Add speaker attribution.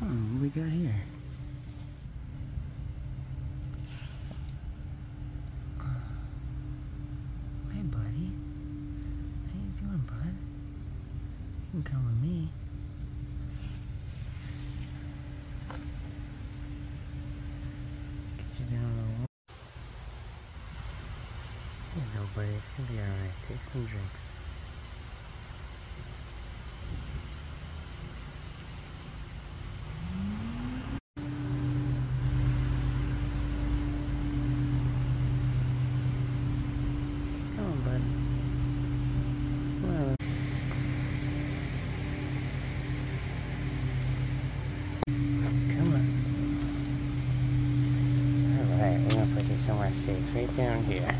Speaker 1: Oh, what we got here? Uh, hey, buddy. How you doing, bud? You can come with me. Get you down on the wall. Know, buddy, it's gonna be alright. Take some drinks. Come on, bud. Come on. Come on. Alright, we're gonna put you somewhere safe right down here.